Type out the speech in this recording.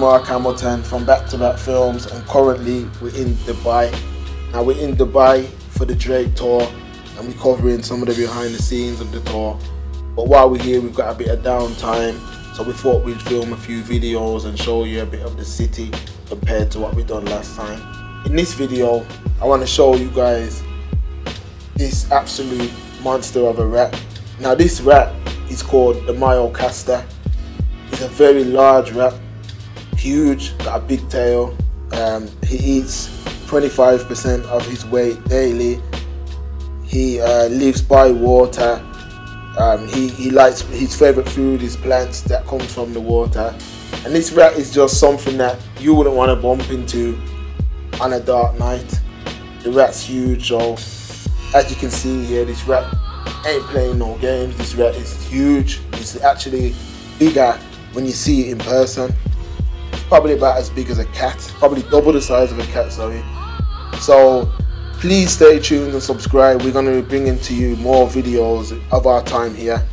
Mark Hamilton from Back to Back Films, and currently we're in Dubai. Now we're in Dubai for the Drake tour, and we're covering some of the behind the scenes of the tour. But while we're here, we've got a bit of downtime, so we thought we'd film a few videos and show you a bit of the city compared to what we done last time. In this video, I want to show you guys this absolute monster of a rat. Now this rat is called the Myocastor. It's a very large rat, huge, got a big tail. Um, he eats 25% of his weight daily. He uh, lives by water. Um, he, he likes his favorite food is plants that comes from the water. And this rat is just something that you wouldn't want to bump into on a dark night. The rat's huge, so as you can see here, this rat ain't playing no games. This rat is huge. It's actually bigger when you see it in person. Probably about as big as a cat. Probably double the size of a cat, sorry. So please stay tuned and subscribe. We're going to be bringing to you more videos of our time here.